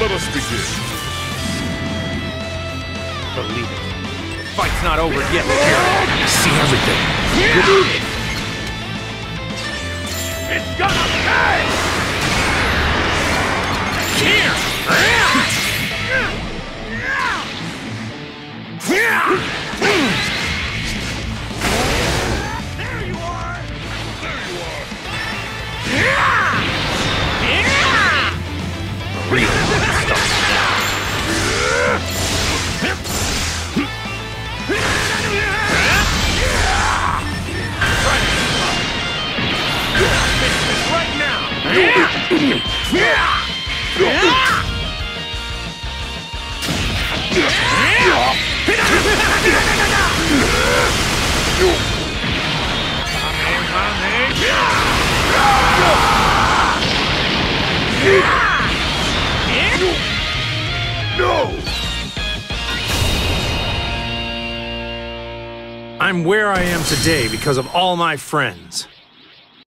Let us begin. Believe it. The fight's not over yet, Jiren. See everything. It's gonna pay! Here! There I'm where I am today because of all my friends.